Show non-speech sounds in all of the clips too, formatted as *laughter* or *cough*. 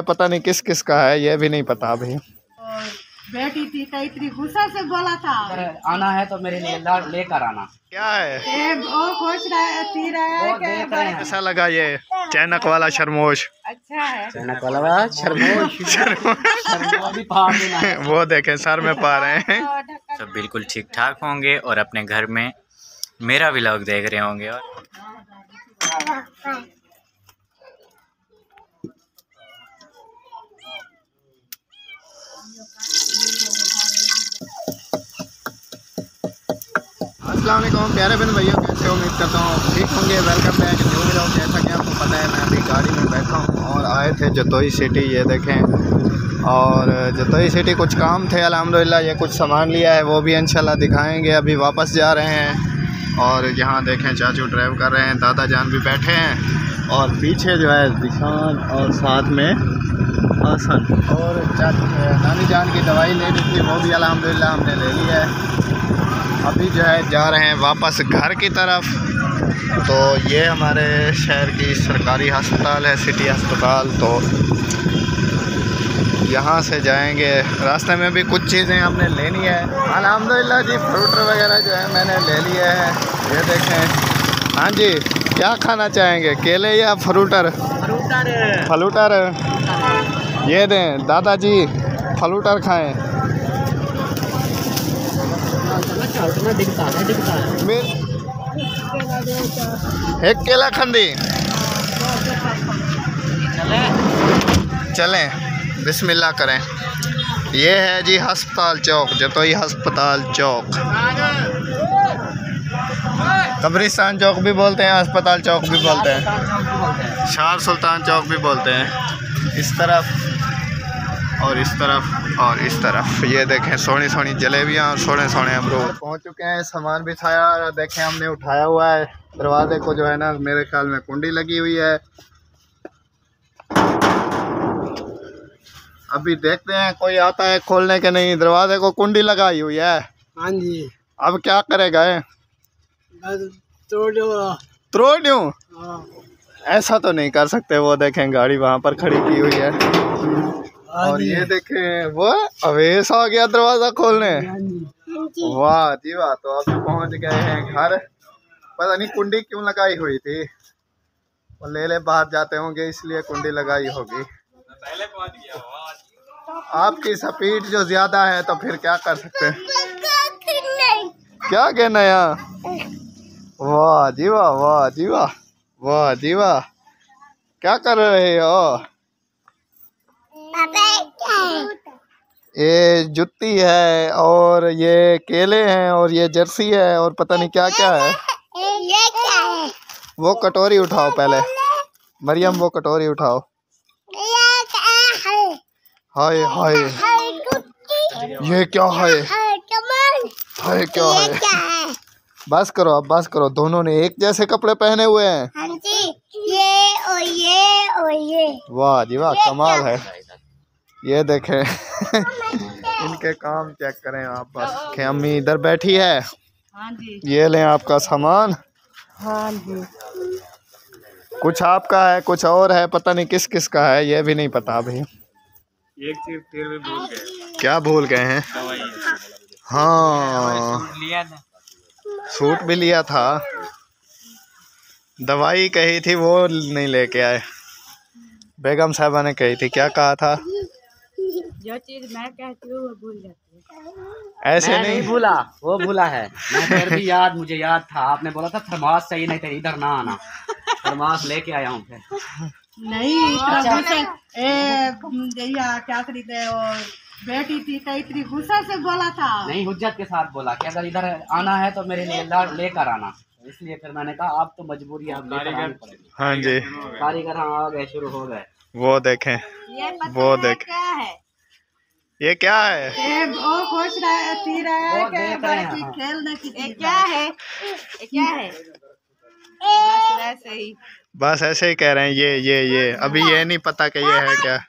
पता नहीं किस किस का है ये भी नहीं पता अभी। और बेटी थी तो इतनी गुस्सा से बोला था। अगर आना है तो मेरे लिए लेकर आना। क्या है? वो खुश रहा थी रहा है वो देख कैसा लगा ये चैनक वाला शर्मोश। अच्छा है। चैनक वाला शर्मोश। *laughs* शर्मोश। भी है *laughs* वो देखें सर में पा रहे हैं। सब बिल्कुल ठीक ठाक होंगे और अपने घर में मेरा व्लॉग देख रहे होंगे और वालेकुम प्यारे बहन भैया कैसे उम्मीद करता हूँ ठीक होंगे। वेलकम बैक न्यू वीडियो जैसा कि आपको पता है, मैं अभी गाड़ी में बैठा हूँ और आए थे जतोई सिटी ये देखें। और जतोई सिटी कुछ काम थे, अल्हम्दुलिल्लाह, ये कुछ सामान लिया है, वो भी इंशाल्लाह दिखाएँगे। अभी वापस जा रहे हैं और यहाँ देखें, चाचू ड्राइव कर रहे हैं, दादा जान भी बैठे हैं। और पीछे जो है, दिशान और साथ में हसन और नानी जान की दवाई ले लेनी थी, वो भी अल्हम्दुलिल्लाह हमने ले ली है। अभी जो है जा रहे हैं वापस घर की तरफ़। तो ये हमारे शहर की सरकारी अस्पताल है सिटी अस्पताल। तो यहाँ से जाएँगे। रास्ते में भी कुछ चीज़ें हमने लेनी है। अल्हम्दुलिल्लाह जी फ्रूट वगैरह जो है मैंने ले लिए हैं। ये देखें। हाँ जी क्या खाना चाहेंगे? केले या फ्रूटर फलूटर ये दें दादाजी फलूटर खाएँ। एक केला खंदी चलें, बिस्मिल्लाह करें। ये है जी हस्पताल चौक, जतोई हस्पताल चौक। कब्रिस्तान चौक भी बोलते हैं अस्पताल चौक भी बोलते हैं। शार सुल्तान चौक भी बोलते हैं। इस तरफ़ और इस तरफ़ और इस तरफ़। ये देखें सोनी सोनी जलेबियाँ और सोने सोने अमरूद पहुँच चुके हैं सामान बिछाया और देखें हमने उठाया हुआ है। दरवाजे को जो है ना मेरे ख्याल में कुंडी लगी हुई है। अभी देखते हैं कोई आता है खोलने के नहीं। दरवाजे को कुंडी लगाई हुई है। हाँ जी। अब क्या करेगा ये? त्रोड़ दूँ ऐसा तो नहीं कर सकते वो देखें गाड़ी वहाँ पर खड़ी की हुई है। और ये देखे वो अवेश आ गया दरवाज़ा खोलने। वाह जी वाह तो अभी पहुँच गए हैं घर। पता नहीं कुंडी क्यों लगाई हुई थी। वो ले ले बाहर जाते होंगे इसलिए कुंडी लगाई होगी। आपकी स्पीड जो ज़्यादा है तो फिर क्या कर सकते हैं? क्या कहना यहाँ वाह जी वाह वाह जी वाह वाह जी वाह। क्या कर रहे हो? ये जुत्ती है और ये केले हैं और ये जर्सी है और पता नहीं क्या क्या है। वो कटोरी उठाओ पहले। मरियम वो कटोरी उठाओ। हाय हाय। ये क्या है? हाय क्या है? बस करो अब बस करो। दोनों ने एक जैसे कपड़े पहने हुए हैं। ये और ये और ये। वाह जी वाह कमाल है? ये देखें। *laughs* इनके काम चेक करें आप बस। कि अम्मी इधर बैठी है। हाँ जी। ये लें आपका सामान। हाँ जी। कुछ आपका है कुछ और है पता नहीं किस किस का है ये भी नहीं पता अभी। एक चीज़ फिर भी भूल गए। क्या भूल गए हैं? हाँ। लिया सूट भी लिया था। दवाई कही थी वो नहीं लेके आए। बेगम साहबा ने कही थी क्या कहा था? जो चीज़ मैं कहती हूँ वो भूल जाती है। ऐसे नहीं। नहीं भूला वो भूला है। मैं फिर भी याद मुझे याद था। आपने बोला था थर्मास चाहिए नहीं तो इधर ना आना। थर्मास लेके आया हूँ फिर। नहीं इतना गुस्सा क्या खरीदे? और बेटी थी तो इतनी गुस्सा से बोला था। नहीं हुज्जत के साथ बोला कि अगर इधर आना है तो मेरे लिए लेकर आना। इसलिए फिर मैंने कहा अब तो मजबूरी है पड़ेगी। हाँ जी। कारीगर हाँ आ गए शुरू हो गए। वो देखें। वो देख। क्या है? ये क्या है? खुश रहा रहा है कि देख बच्ची हाँ। खेलने की ये क्या है? ये क्या है? बस वैसे ही। बस ऐसे ही कह रहे हैं ये ये ये। अभी ये नहीं पता कि ये है क्या।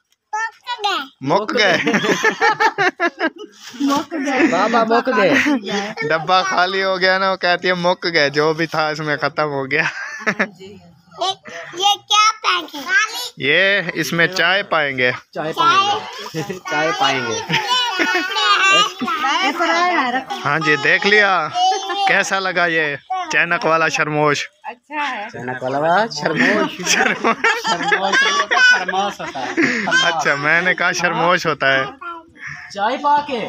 मुक गए। मुक गए। बाबा मुक गए। डब्बा खाली हो गया ना वो कहती है मुक गए जो भी था इसमें खत्म हो गया। हाँ जी। ये ये क्या पाएँगे ये इसमें चाय पाएँगे। चाय पाएँगे। *laughs* चाय पाएँगे। है जी देख लिया। कैसा लगा ये? चैनक वाला शरमोश। अच्छा है। चैनक वाला शर्मोश। *laughs* शर्मोश। शर्मोश होता है अच्छा मैंने कहा शरमोश होता है। चाय पाके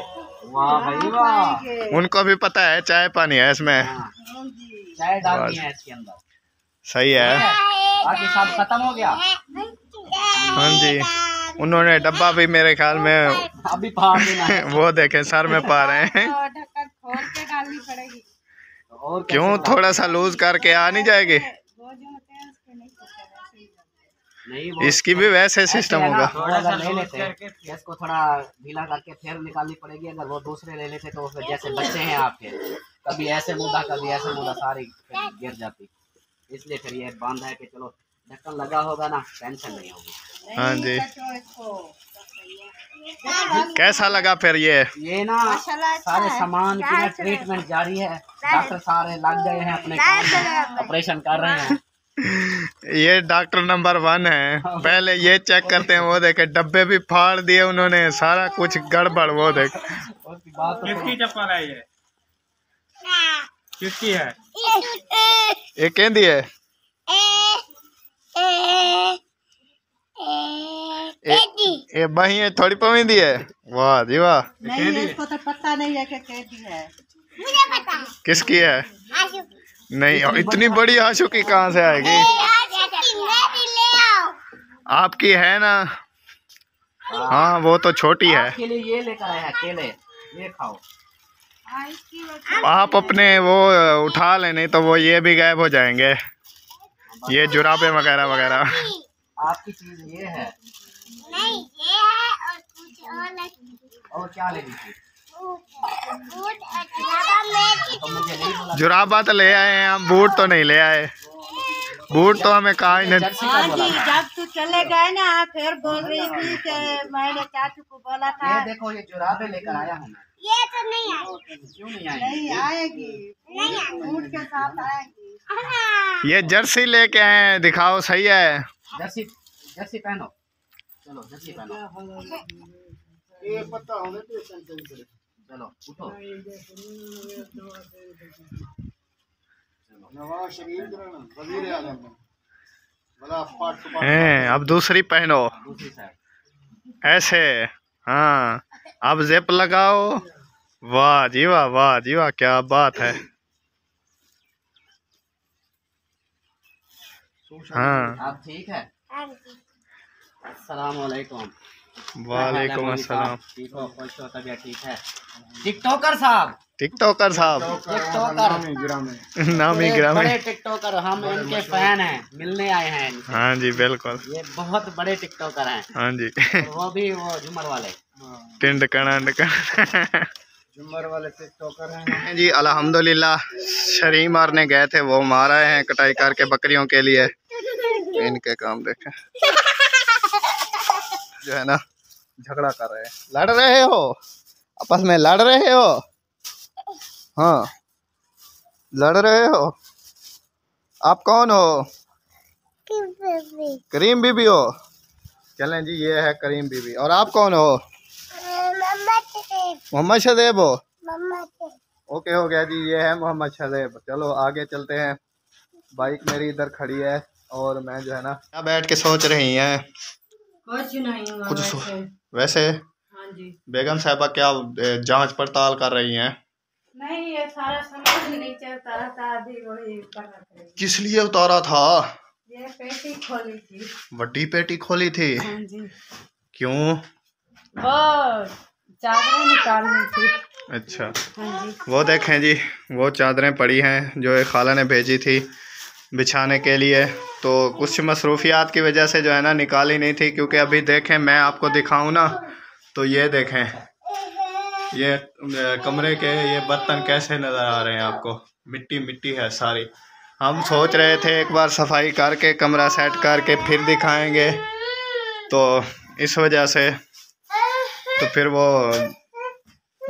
वाह भाई वाह। उनको भी पता है चाय पानी है इसमें। हाँ, चाय डालनी है इसके अंदर। सही है। बाकी सब खत्म हो गया? हाँ जी। उन्होंने डब्बा भी मेरे ख्याल में अभी है *laughs* वो देखे सर में पा रहे हैं। तो ढक्कन खोल के डालनी पड़ेगी। और कैसे क्यों? थोड़ा सा लूज करके आ नहीं जाएगी। हैं ही इसकी भी वैसे सिस्टम है होगा। थोड़ा सा ले लेते हैं इसको थोड़ा ढीला करके फिर निकालनी पड़ेगी। अगर वो दूसरे ले लेते तो जैसे बच्चे हैं आपके कभी ऐसे मुद्दा कभी ऐसे मुद्दा सारी गिर जाती। इसलिए फिर ये बांधा है कि चलो ढक्कन लगा होगा ना टेंशन नहीं होगी। हाँ जी। तो कैसा लगा फिर ये? ये ना अच्छा सारे सामान की ना ट्रीटमेंट जारी है। डॉक्टर सारे लग गए हैं अपने काम ऑपरेशन कर रहे हैं। *laughs* ये डॉक्टर नंबर वन है। पहले ये चेक करते हैं वो देखे डब्बे भी फाड़ दिए उन्होंने सारा कुछ गड़बड़ वो देख। बात तो किसकी है? ये है कहती है। ये ये बही है थोड़ी पवींदी है। वाह जी वाह। नहीं इसको तो पता नहीं है कि कैदी है। मुझे पता है। किसकी है? नहीं इतनी बड़ी आशुकी कहाँ से आएगी? आशु की भी ले आओ। आपकी है ना? हाँ वो तो छोटी है। ये लेकर आया है केले। ये खाओ। आप अपने वो उठा लें नहीं तो वो ये भी गायब हो जाएँगे। ये जुराबे वगैरह वगैरह। आपकी चीज़ ये है। नहीं ये है और कुछ और और क्या लेनी थी? तो मुझे नहीं बोला। जुराबा तो ले आए हैं हम बूट तो नहीं ले आए। बूट तो हमें कहा ही नहीं हाँ जी जब तू चले गए ना फिर बोल रही थी कि मैंने चाचू को बोला था। ये देखो ये जुराबे लेकर आया हूँ ये तो नहीं आई। क्यों नहीं आई? नहीं आएगी। नहीं के साथ आएगी। हाँ। ये जर्सी लेके आए दिखाओ सही है। जर्सी जर्सी पहनो। चलो जर्सी पहनो। चलो उठो। हैं अब दूसरी पहनो। ऐसे हाँ। अब जिप लगाओ। वाह जी वाह वाह जी वाह क्या बात है। हाँ। आप ठीक है? अस्सलाम वालेकुम वालेकुम अस्सलाम। ठीक हो खुश हो तबीयत ठीक है? टिकटॉकर साहब। टिकटॉकर साहब। टिकटॉकर। नामी ग्रामी। बड़े टिकटॉकर हम इनके फ़ैन हैं मिलने आए हैं हाँ जी बिल्कुल। ये बहुत बड़े टिकटॉकर हैं। हाँ जी। वो भी वो झूमर वाले। टिंड कणंड जुमर वाले टिकटॉकर हैं। जी अल्हम्दुलिल्लाह शरी मारने गए थे वो मारा है कटाई करके बकरियों के लिए। इनके काम देखें। जो है ना झगड़ा कर रहे हैं। लड़ रहे हो? आपस में लड़ रहे हो? हाँ। लड़ रहे हो? आप कौन हो? करीम बीबी हो? चलें जी ये है करीम बीबी। और आप कौन हो? मोहम्मद शदेब हो ओके हो गया जी ये है मोहम्मद शदेब चलो आगे चलते हैं। बाइक मेरी इधर खड़ी है और मैं जो है ना क्या बैठ के सोच रही हैं। कुछ नहीं हुआ कुछ सो- वैसे। वैसे हाँ जी। बेगम साहबा क्या जाँच पड़ताल कर रही हैं? नहीं ये सारा समझ नहीं चलता रहता अभी वही कर रहे थे। किस लिए उतारा था? ये पेटी खोली थी। वड्डी पेटी खोली थी? हाँ जी। क्यों? चादरें निकालनी थी। अच्छा। हाँ जी। वो देखें जी वो चादरें पड़ी हैं जो एक खाला ने भेजी थी बिछाने के लिए। तो कुछ मसरूफियात की वजह से जो है ना निकाली नहीं थी क्योंकि अभी देखें मैं आपको दिखाऊँ ना तो ये देखें ये कमरे के ये बर्तन कैसे नज़र आ रहे हैं आपको? मिट्टी मिट्टी है सारी। हम सोच रहे थे एक बार सफ़ाई करके कमरा सेट करके फिर दिखाएँगे। तो इस वजह से तो फिर वो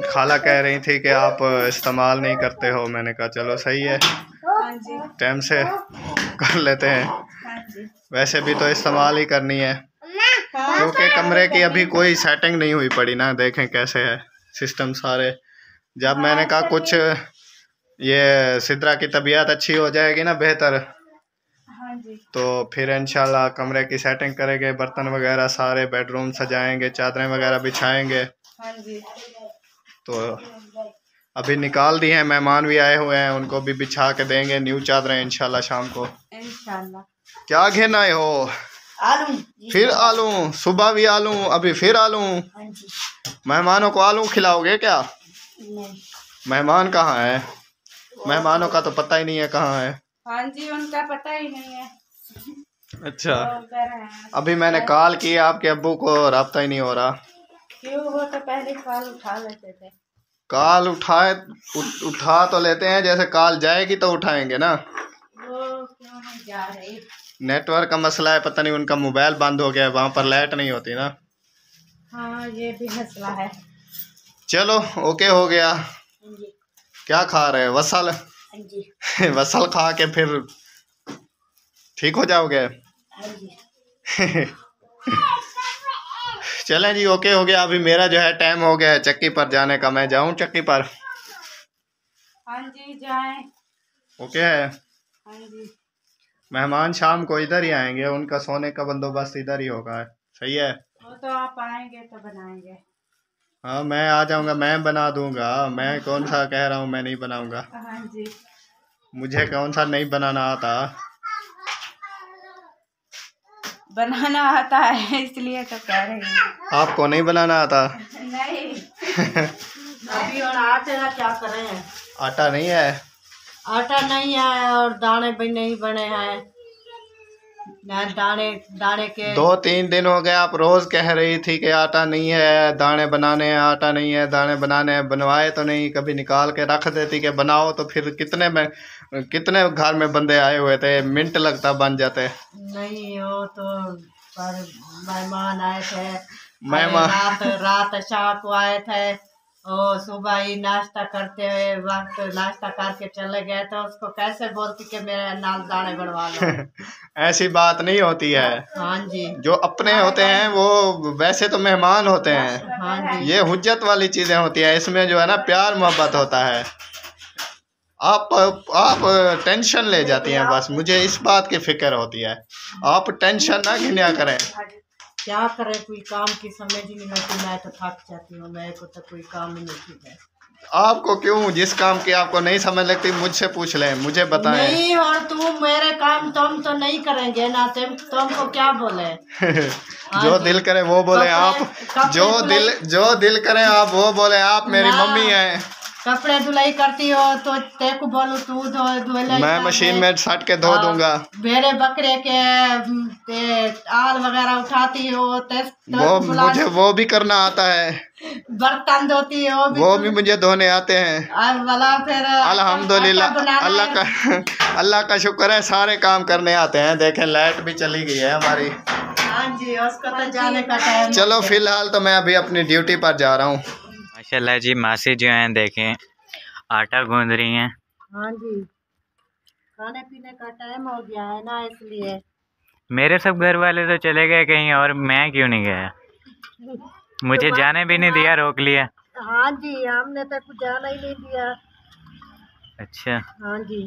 खाला कह रही थी कि आप इस्तेमाल नहीं करते हो। मैंने कहा, चलो सही है। टाइम से कर लेते हैं। वैसे भी तो इस्तेमाल ही करनी है। क्योंकि कमरे की अभी कोई सेटिंग नहीं हुई पड़ी ना। देखें कैसे है सिस्टम सारे। जब मैंने कहा, कुछ ये सिद्रा की तबीयत अच्छी हो जाएगी ना बेहतर तो फिर इंशाल्लाह कमरे की सेटिंग करेंगे बर्तन वगैरह सारे बेडरूम सजाएँगे चादरें वगैरह बिछाएँगे। हाँ जी। तो अभी निकाल दिए हैं मेहमान भी आए हुए हैं उनको भी बिछा के देंगे न्यू चादरें इंशाल्लाह शाम को। इंशाल्लाह। क्या घेन आए हो? आलू। फिर आलू सुबह भी आलू अभी फिर आलू। हाँ मेहमानों को आलू खिलाओगे क्या? मेहमान कहाँ है? मेहमानों का तो पता ही नहीं है कहाँ है। हाँ जी उनका पता ही नहीं है। अच्छा। हैं। अभी मैंने कॉल की आपके अब्बू को रब्ता ही नहीं हो रहा। क्यों? वो तो पहले कॉल उठा लेते थे। कॉल उठाए उठ, उठा तो लेते हैं जैसे कॉल जाएगी तो उठाएँगे ना। वो क्यों नहीं जा रही? नेटवर्क का मसला है पता नहीं उनका मोबाइल बंद हो गया है वहाँ पर लाइट नहीं होती ना। हाँ ये भी मसला है। चलो ओके हो गया। हाँ क्या खा रहे हैं? वसल। जी। *laughs* वसल खा के फिर ठीक हो जाओगे? हाँ *laughs* चलें जी ओके हो गया। अभी मेरा जो है टाइम हो गया है चक्की पर जाने का। मैं जाऊँ चक्की पर? हाँ जी जाए। ओके है। हाँ जी। मेहमान शाम को इधर ही आएँगे। उनका सोने का बंदोबस्त इधर ही होगा। सही है? वो तो आप आएँगे तो बनाएँगे। हाँ मैं आ जाऊँगा मैं बना दूँगा। मैं कौन सा कह रहा हूँ मैं नहीं बनाऊँगा। हाँ जी। मुझे कौन सा नहीं बनाना आता। बनाना आता है इसलिए तो कह रही हूँ। आपको नहीं बनाना आता? नहीं। *laughs* अभी और आटे का क्या करें? आटा नहीं है? आटा नहीं है और दाने भी नहीं बने हैं। दाने दाने के दो तीन दिन हो गए आप रोज कह रही थी कि आटा नहीं है दाने बनाने हैं आटा नहीं है दाने बनाने हैं बनवाए तो नहीं कभी निकाल के रख देती कि बनाओ तो फिर कितने में कितने घर में बंदे आए हुए थे मिनट लगता बन जाते। नहीं हो तो पर मेहमान आए थे मेहमान- रात रात शाम को आए थे और सुबह ही नाश्ता करते हुए वक्त नाश्ता करके चले गए तो उसको कैसे बोलती कि मेरे नाल दाने बढ़वा लो? *laughs* ऐसी बात नहीं होती है। हाँ जी। जो अपने होते हैं वो वैसे तो मेहमान होते हैं। हाँ जी। ये हुज्जत वाली चीज़ें होती है। इसमें जो है ना प्यार मोहब्बत होता है। आप आप टेंशन ले जाती हैं बस। मुझे इस बात की फ़िक्र होती है। आप टेंशन ना घिनिया करें। क्या करें? कोई काम की समझ ही नहीं होती मैं तो थक जाती हूँ मेरे को तो कोई काम ही नहीं है आपको क्यों? जिस काम की आपको नहीं समझ लगती मुझसे पूछ लें मुझे बताएँ। नहीं और तू मेरे काम तुम तो नहीं करेंगे ना तुम तुमको क्या बोले? *laughs* जो दिल करे वो बोले आप जो दिल जो दिल करे आप वो बोले आप मेरी मम्मी हैं। कपड़े धुलाई करती हो तो तेरे को बोलूँ तू धो धुलाई मैं मशीन में सट के धो दूँगा। भेड़े बकरे के आल वगैरह उठाती हो वो मुझे वो भी करना आता है। बर्तन धोती हो भी वो भी मुझे धोने आते हैं। वाला फिर अल्हम्दुलिल्लाह अल्लाह का *laughs* अल्लाह का शुक्र है सारे काम करने आते हैं। देखें लाइट भी चली गई है हमारी। हाँ जी उसको तो जाने का टाइम चलो फ़िलहाल तो मैं अभी अपनी ड्यूटी पर जा रहा हूँ। माशाल्लाह जी मासी जो हैं देखें आटा गूंद रही हैं। हाँ जी। खाने पीने का टाइम हो गया है ना इसलिए। मेरे सब घर वाले तो चले गए कहीं और मैं क्यों नहीं गया? *laughs* मुझे जाने भी नहीं दिया रोक लिया। हाँ जी हमने तो कुछ जाना ही नहीं दिया। अच्छा। हाँ जी।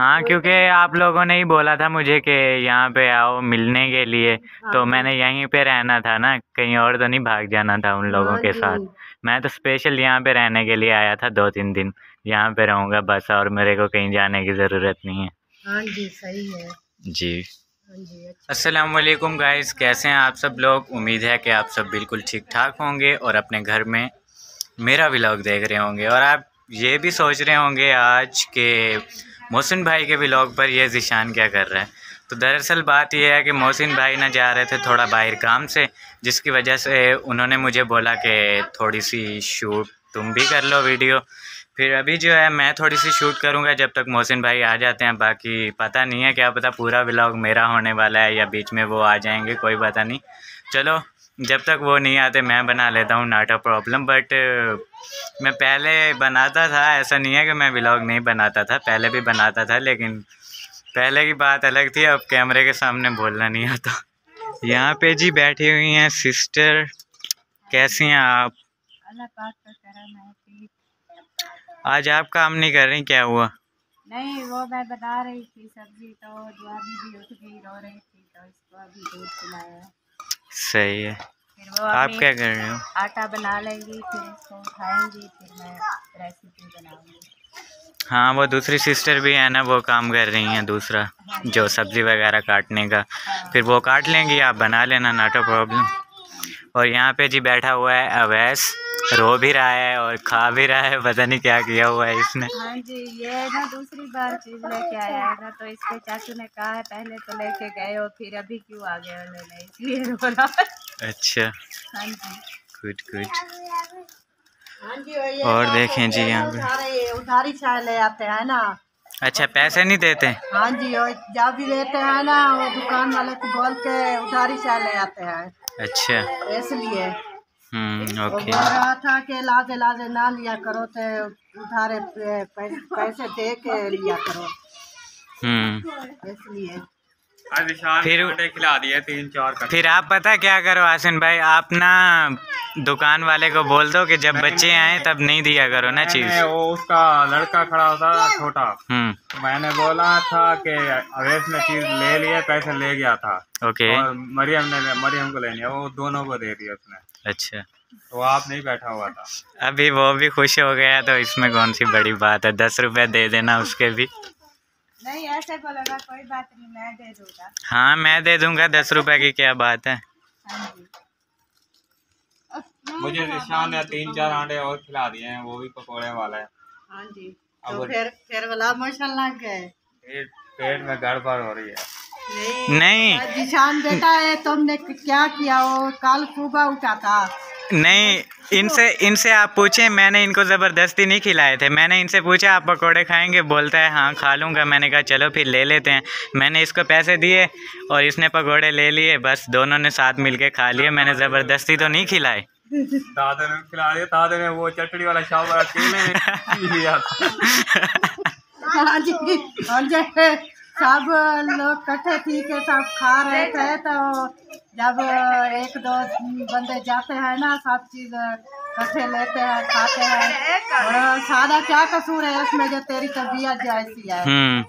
हाँ क्योंकि आप लोगों ने ही बोला था मुझे कि यहाँ पे आओ मिलने के लिए। हाँ, तो मैंने यहीं पे रहना था ना कहीं और तो नहीं भाग जाना था उन लोगों हाँ के साथ। मैं तो स्पेशल यहाँ पे रहने के लिए आया था दो तीन दिन। यहाँ पे रहूँगा बस और मेरे को कहीं जाने की ज़रूरत नहीं है। हाँ जी सही है। जी। हाँ जी अच्छा। अस्सलाम वालेकुम गाइस कैसे हैं आप सब लोग? उम्मीद है कि आप सब बिल्कुल ठीक ठाक होंगे और अपने घर में मेरा व्लॉग देख रहे होंगे। और आप ये भी सोच रहे होंगे आज के मोहसिन भाई के ब्लॉग पर ये ज़िशान क्या कर रहा है। तो दरअसल बात यह है कि मोहसिन भाई ना जा रहे थे थोड़ा बाहर काम से, जिसकी वजह से उन्होंने मुझे बोला कि थोड़ी सी शूट तुम भी कर लो वीडियो। फिर अभी जो है मैं थोड़ी सी शूट करूँगा जब तक मोहसिन भाई आ जाते हैं, बाकी पता नहीं है, क्या पता पूरा ब्लॉग मेरा होने वाला है या बीच में वो आ जाएँगे, कोई पता नहीं। चलो जब तक वो नहीं आते मैं बना लेता हूँ नाट अ प्रॉब्लम बट मैं पहले बनाता था ऐसा नहीं है कि मैं ब्लॉग नहीं बनाता था पहले भी बनाता था लेकिन पहले की बात अलग थी अब कैमरे के सामने बोलना नहीं आता। यहाँ पे जी बैठी हुई हैं सिस्टर कैसी हैं आप? आज आप काम नहीं कर रही क्या हुआ? नहीं वो मैं बना रही थी सब्ज़ी तो भी उठ गई रो रही थी तो इसको अभी दूध पिलाया। सही है। आप क्या कर रहे हो? आटा बना लेंगी फिर इसको खाएँगी फिर मैं रेसिपी बनाऊँगी। हाँ वो दूसरी सिस्टर भी है ना वो काम कर रही हैं दूसरा जो सब्ज़ी वगैरह काटने का। फिर वो काट लेंगी आप बना लेना नाटो प्रॉब्लम और यहाँ पे जी बैठा हुआ है अवैस। रो भी रहा है और खा भी रहा है पता नहीं क्या किया हुआ है इसने। हाँ जी ये ना दूसरी बार चीज़ लेके आया है ना तो इसके चाचू ने कहा है पहले तो लेके गए हो फिर अभी क्यों आ गए लेने? इसलिए रो रहा है। अच्छा। हाँ जी। गुड गुड हाँ और देखें जी यहाँ पे। उधारी उधारी चाय ले आते हैं ना। अच्छा पैसे नहीं देते? हाँ जी और जब भी लेते हैं ना वो दुकान वाले को बोल के उधारी चाय ले आते हैं। अच्छा। इसलिए। ओके बोल रहा था कि लाजे लाजे ना लिया करो तो उधारे पैसे दे के लिया करो। हम्म। इसलिए। फिर- खिला दिए तीन चार का फिर आप पता क्या करो आसिन भाई आप ना दुकान वाले को बोल दो कि जब बच्चे आए तब नहीं दिया करो ना चीज़। मैंने वो उसका लड़का खड़ा था छोटा। हम्म। मैंने बोला था कि अवेश ने चीज़ ले लिए पैसे ले गया था। ओके। और मरियम ने मरियम को लेनी है वो दोनों को दे दिया उसने। अच्छा। तो आप नहीं बैठा हुआ था। अभी वो भी खुश हो गया तो इसमें कौन सी बड़ी बात है? दस रुपए दे देना उसके भी। नहीं ऐसे बोलेगा कोई बात नहीं मैं दे दूँगा। हाँ मैं दे दूँगा दस रुपए की क्या बात है? हाँ मुझे निशान ने तीन चार आंडे और खिला दिए हैं वो भी पकौड़े वाला है। हाँ जी। अब तो फिर फिर वाला मौसम लग गए। पेट पेट में गड़बड़ हो रही है। नहीं जिशान बेटा है तुमने क्या किया? वो कल सुबह उठा था। नहीं इनसे इनसे आप पूछें मैंने इनको ज़बरदस्ती नहीं खिलाए थे। मैंने इनसे पूछा आप पकोड़े खाएँगे? बोलता है हाँ खा लूँगा। मैंने कहा चलो फिर ले लेते हैं। मैंने इसको पैसे दिए और इसने पकोड़े ले लिए। बस दोनों ने साथ मिलके खा लिए। मैंने ज़बरदस्ती तो नहीं खिलाए। दादा ने खिला दिया दादा ने वो चटनी वाला *laughs* हाँ हाँ सब लोग इकट्ठे थी के सब खा रहे थे तो जब एक दो बंदे जाते हैं ना सब चीज़ इकट्ठे लेते हैं खाते हैं। और सादा क्या कसूर है इसमें जो तेरी तबीयत जो ऐसी है? हम्म।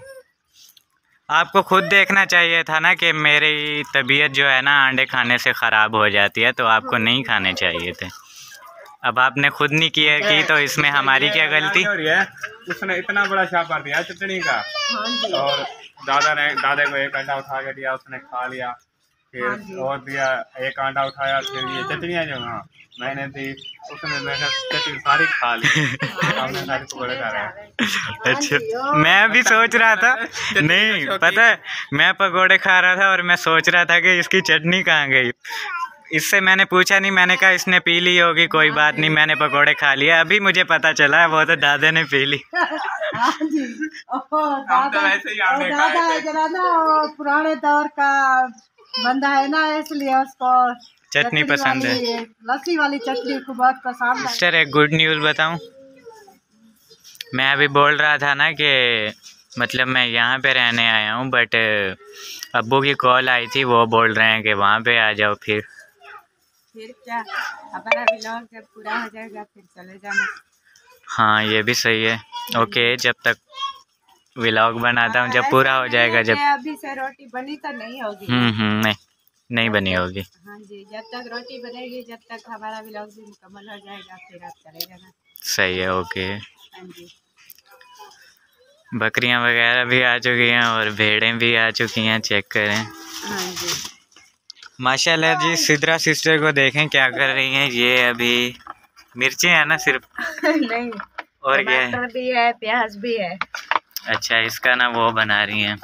आपको खुद देखना चाहिए था ना कि मेरी तबीयत जो है ना अंडे खाने से ख़राब हो जाती है तो आपको नहीं खाने चाहिए थे। अब आपने खुद नहीं किया की तो इसमें हमारी क्या गलती? हो रही है उसने इतना बड़ा छापा दिया चटनी का। हाँ और दादा ने दादा को एक अंडा उठा के दिया उसने खा लिया हाँ फिर और दिया एक अंडा उठाया फिर ये चटनियाँ जो हाँ मैंने दी उसने मैंने चटनी सारी खा ली। हमने सारी पकौड़े खा रहे अच्छा मैं भी सोच रहा था नहीं पता है मैं पकोड़े खा रहा था और मैं सोच रहा था कि इसकी चटनी कहाँ गई। इससे मैंने पूछा नहीं मैंने कहा इसने पी ली होगी कोई बात नहीं मैंने पकोड़े खा लिया अभी मुझे पता चला है वो तो दादा ने पी ली. *laughs* हाँ जी। ओहो हम तो दादा वैसे ओ आने का दादा जरा ना वो पुराने दौर का बंदा है ना इसलिए उसको चटनी पसंद है। लस्सी वाली चटनी को बहुत पसंद है। सिस्टर एक गुड न्यूज़ बताऊँ? मैं अभी बोल रहा था ना कि मतलब मैं यहाँ पे रहने आया हूँ बट अब्बू की कॉल आई थी वो बोल रहे हैं कि वहाँ पे आ जाओ फिर। फिर क्या? हमारा ब्लॉग जब पूरा हो जाएगा फिर चले जाना। हाँ ये भी सही है। ओके जब तक व्लॉग बनाता हूँ जब पूरा हो जाएगा जब अभी से रोटी बनी तो नहीं होगी। हम्म हम्म नहीं नहीं बनी होगी। हाँ जी जब तक रोटी बनेगी जब तक हमारा ब्लॉग भी मुकम्मल हो जाएगा फिर आप चले जाना। सही है ओके। हाँ जी। बकरियाँ वगैरह भी आ चुकी हैं और भेड़ें भी आ चुकी हैं चेक करें। हाँ जी। माशाल्लाह जी सिद्रा सिस्टर को देखें क्या कर रही हैं? ये अभी मिर्ची है ना सिर्फ़? *laughs* नहीं और क्या है? भी है प्याज भी है। अच्छा इसका ना वो बना रही हैं।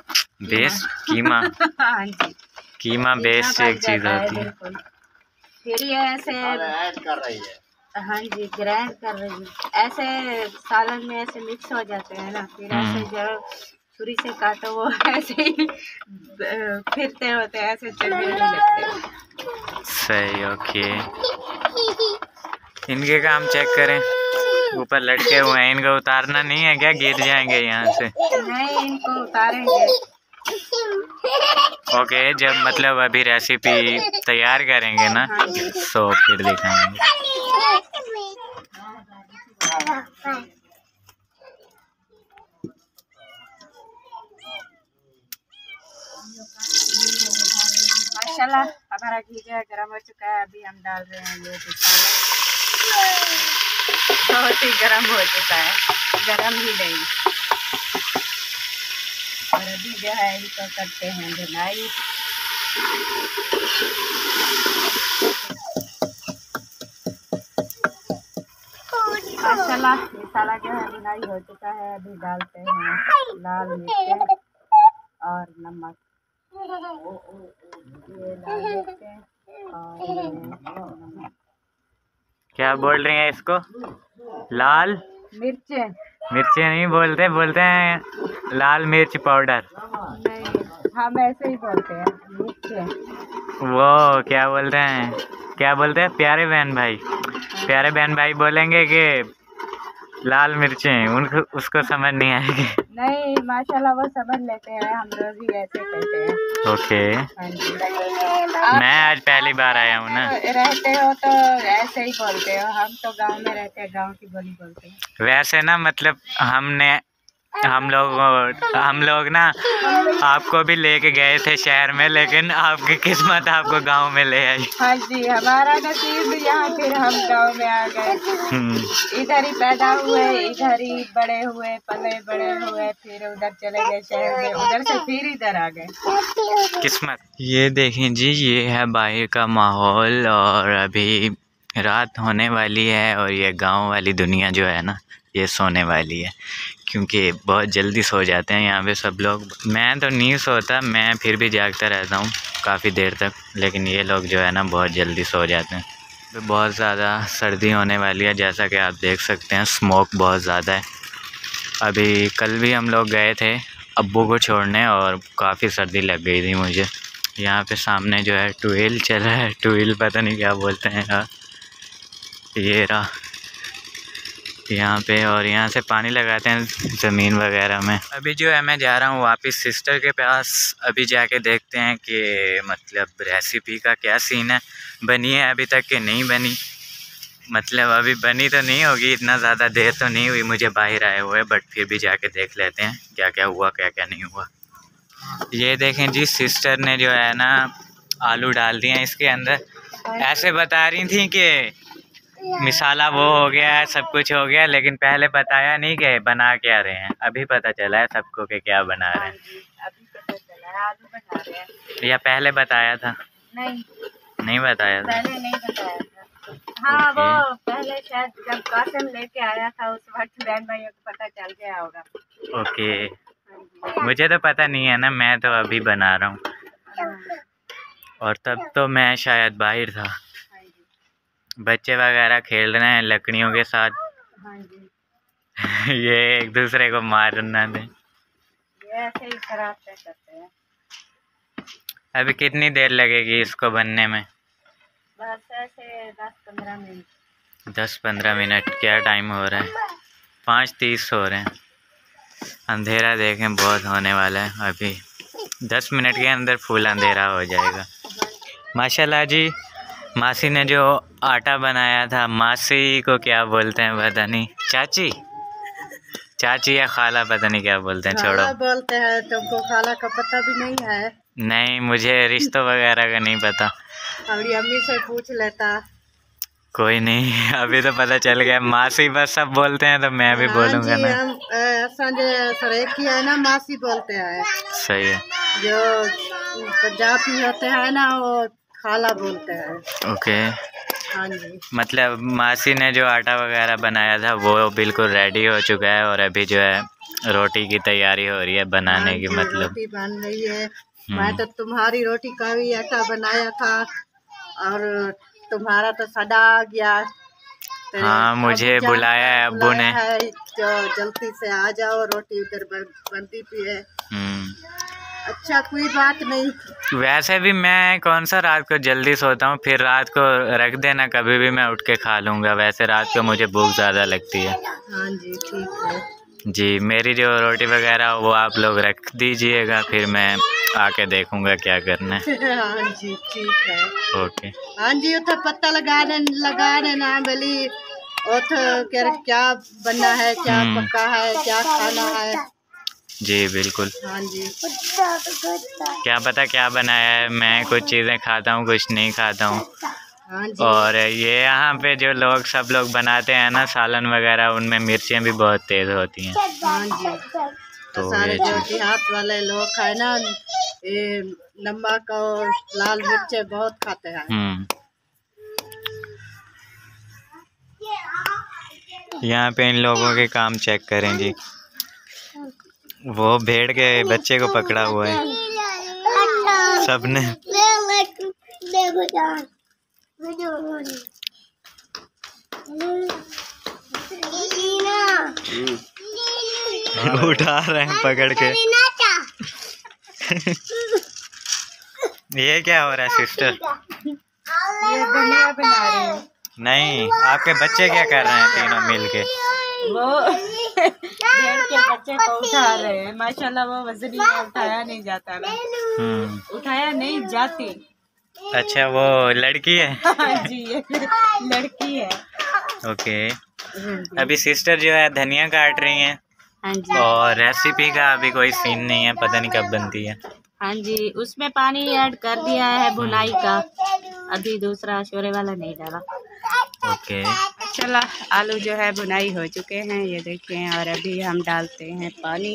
बेस कीमा? *laughs* हाँ कीमा बेस इतना एक चीज़ होती है। फिर ये ऐसे कर रही है। हाँ जी ग्राइंड कर रही हूँ। ऐसे सालन में ऐसे मिक्स हो जाते हैं ना फिर ऐसे हम्म। छुरी से काटो वो ऐसे ही फिरते होते हैं ऐसे चलने नहीं लगते सही ओके। इनके काम चेक करें। ऊपर लटके हुए हैं इनको उतारना नहीं है क्या? गिर जाएँगे यहाँ से। नहीं इनको उतारेंगे। ओके जब मतलब अभी रेसिपी तैयार करेंगे ना तो फिर दिखाएँगे। माशाल्लाह। हमारा घी जो है गर्म हो चुका है अभी हम डाल रहे हैं ये मसाला बहुत ही गर्म हो चुका है गर्म ही नहीं। और अभी जो है इसको करते हैं धुनाई माशाल्लाह मसाला जो है धुनाई हो चुका है अभी डालते हैं लाल मिर्च और नमक। क्या बोल रही हैं इसको? लाल? मिर्चें। मिर्ची नहीं बोलते बोलते हैं लाल मिर्च पाउडर। हम ऐसे ही बोलते हैं मिर्चें। वो क्या बोलते हैं? क्या बोलते हैं? प्यारे बहन भाई। प्यारे बहन भाई बोलेंगे कि लाल मिर्चें उनको उसको समझ नहीं आएगी। नहीं माशाल्लाह वो समझ लेते हैं हम लोग भी ऐसे करते हैं। ओके। हाँ मैं आज पहली बार आया हूँ ना। रहते हो तो ऐसे ही बोलते हो हम तो गाँव में रहते हैं गाँव की बोली बोलते हैं। वैसे ना मतलब हमने हम लोग हम लोग ना आपको भी लेके गए थे शहर में लेकिन आपकी किस्मत आपको गाँव में ले आई। हाँ जी हमारा नसीब यहाँ फिर हम गाँव में आ गए। हम्म, इधर ही पैदा हुए इधर ही बड़े हुए पले बड़े हुए फिर उधर चले गए शहर में उधर से फिर इधर आ गए। किस्मत। ये देखें जी ये है बाहर का माहौल और अभी रात होने वाली है और ये गाँव वाली दुनिया जो है ना ये सोने वाली है। क्योंकि बहुत जल्दी सो जाते हैं यहाँ पे सब लोग। मैं तो नहीं सोता, मैं फिर भी जागता रहता हूँ काफ़ी देर तक, लेकिन ये लोग जो है ना, बहुत जल्दी सो जाते हैं। तो बहुत ज़्यादा सर्दी होने वाली है, जैसा कि आप देख सकते हैं, स्मोक बहुत ज़्यादा है। अभी कल भी हम लोग गए थे अब्बू को छोड़ने और काफ़ी सर्दी लग गई थी मुझे। यहाँ पे सामने जो है टूल चल रहा है टूल पता नहीं क्या बोलते हैं यार। ये रहा। यहाँ पे और यहाँ से पानी लगाते हैं ज़मीन वगैरह में। अभी जो है, मैं जा रहा हूँ वापस सिस्टर के पास। अभी जाके देखते हैं कि मतलब रेसिपी का क्या सीन है। बनी है अभी तक कि नहीं बनी। मतलब अभी बनी तो नहीं होगी, इतना ज़्यादा देर तो नहीं हुई मुझे बाहर आए हुए बट फिर भी जाके देख लेते हैं क्या क्या हुआ, क्या क्या नहीं हुआ। ये देखें जी सिस्टर ने जो है ना आलू डाल दिए इसके अंदर। ऐसे बता रही थी कि मिसाला वो हो गया है सब कुछ हो गया लेकिन पहले बताया नहीं कि बना क्या रहे हैं। अभी पता चला है सबको कि क्या बना रहे हाँ। बना रहे हैं। या पहले बताया था? नहीं। नहीं बताया था? पहले नहीं बताया था। हाँ वो पहले शायद जब कासम लेके आया था उस वक्त बहन भाइयों को पता चल गया होगा। ओके। हाँ मुझे तो पता नहीं है ना मैं तो अभी बना रहा हूँ। हाँ। और तब तो मैं शायद बाहर था। बच्चे वगैरह खेल रहे हैं लकड़ियों के साथ। हाँ जी। *laughs* ये एक दूसरे को मारना दें ये ऐसे ही खराब करते हैं? अभी कितनी देर लगेगी इसको बनने में? बस ऐसे दस पंद्रह मिनट। दस पंद्रह मिनट क्या टाइम हो रहा है? पाँच तीस हो रहे हैं। अंधेरा देखें बहुत होने वाला है अभी। दस मिनट के अंदर फुल अंधेरा हो जाएगा। माशाल्लाह जी मासी ने जो आटा बनाया था। मासी को क्या बोलते हैं पता नहीं चाची? चाची या खाला पता नहीं क्या बोलते हैं? छोड़ो। बोलते हैं तुमको खाला का पता भी नहीं है। नहीं मुझे रिश्तों वगैरह का नहीं पता। हमारी अम्मी से पूछ लेता। कोई नहीं अभी तो पता चल गया। मासी बस सब बोलते हैं तो मैं भी हाँ बोलूँगा ना। है ना मासी बोलते हैं। सही है। जो पंजाबी होते हैं ना वो खाला बोलते हैं। ओके। हाँ जी। मतलब मासी ने जो आटा वगैरह बनाया था वो बिल्कुल रेडी हो चुका है और अभी जो है रोटी की तैयारी हो रही है बनाने हाँ की मतलब। रोटी बन रही है। हम्म। मैं तो तुम्हारी रोटी का भी आटा बनाया था और तुम्हारा तो सदा आ गया। हाँ, मुझे बुलाया है अब्बू ने। है, जो जल्दी से आ जाओ रोटी उधर बनती भी है। अच्छा कोई बात नहीं। वैसे भी मैं कौन सा रात को जल्दी सोता हूँ फिर रात को रख देना कभी भी मैं उठ के खा लूँगा। वैसे रात को मुझे भूख ज़्यादा लगती है। हाँ जी ठीक है। जी मेरी जो रोटी वगैरह वो आप लोग रख दीजिएगा फिर मैं आके देखूँगा क्या करना है। *laughs* हाँ जी ठीक है। ओके। हाँ जी उथे पत्ता लगा लगाने ना बोली क्या क्या बनना है क्या हम्म। पक्का है क्या खाना है। जी बिल्कुल। हाँ जी। क्या पता क्या बनाया है मैं कुछ चीज़ें खाता हूँ कुछ नहीं खाता हूँ। हाँ और ये यहाँ पे जो लोग सब लोग बनाते हैं ना सालन वगैरह उनमें मिर्चें भी बहुत तेज़ होती हैं। हाँ जी। तो सारे ये जो देहात वाले लोग है ना ये नमक और लाल मिर्चे बहुत खाते हैं। हम्म। यहाँ पे इन लोगों के काम चेक करें जी वो भेड़ के बच्चे को पकड़ा हुआ है। सबने। उठा रहे हैं पकड़ के। ये क्या हो रहा है सिस्टर ये बना रही हूँ। नहीं आपके बच्चे क्या कर रहे हैं तीनों मिलके? वो *laughs* भेड़ के बच्चे को उठा रहे हैं। माशाल्लाह वो वज़न उठाया नहीं जाता ना। हम्म। उठाया नहीं जाती। अच्छा वो लड़की है? *laughs* हाँ जी ये लड़की है। ओके। अभी सिस्टर जो है धनिया काट रही हैं। हाँ और रेसिपी का अभी कोई सीन नहीं है पता नहीं कब बनती है। हाँ जी उसमें पानी ऐड कर दिया है बुनाई का। अभी दूसरा शोरे वाला नहीं डाला। ओके। चला आलू जो है बुनाई हो चुके हैं, ये देखें, और अभी हम डालते हैं पानी।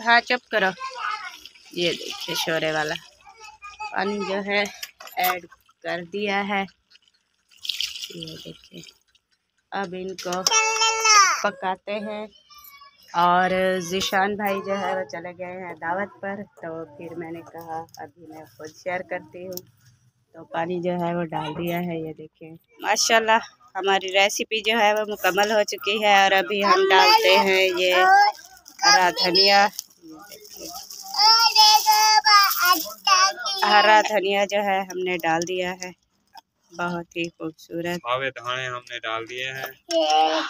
हाँ चुप करो। ये देखिए, शोरे वाला। पानी जो है ऐड कर दिया है। ये देखिए, अब इनको पकाते हैं। और जिशान भाई जो है, वो चले गए हैं दावत पर तो फिर मैंने कहा, अभी मैं खुद शेयर करती हूँ। तो पानी जो है वो डाल दिया है ये देखिए। माशाल्लाह हमारी रेसिपी जो है वो मुकम्मल हो चुकी है और अभी हम डालते हैं ये हरा धनिया। हरा धनिया जो है हमने डाल दिया है बहुत ही खूबसूरत। सावे दाने हमने डाल दिए हैं।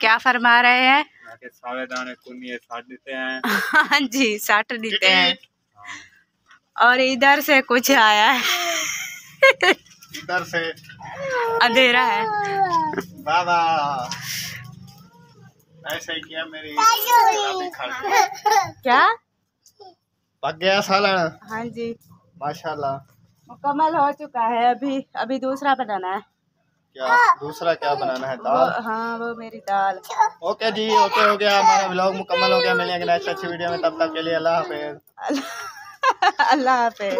क्या फरमा रहे हैं? सावे दाने कुनिए साट देते हैं। हाँ जी साट देते हैं। और इधर से कुछ आया है। इधर से। अंधेरा है। बाबा ऐसे ही किया मेरी। क्या? पक गया सालन। हाँ जी। माशाल्लाह। मुकम्मल हो चुका है अभी। अभी दूसरा बनाना है। क्या? दूसरा क्या बनाना है? वो दाल हाँ वो मेरी दाल। ओके जी ओके हो गया। हमारा व्लॉग मुकम्मल हो गया। मिलेंगे नेक्स्ट अच्छी वीडियो में। तब तक के लिए अल्लाह हाफिज। अल्लाह *laughs* हाफिज।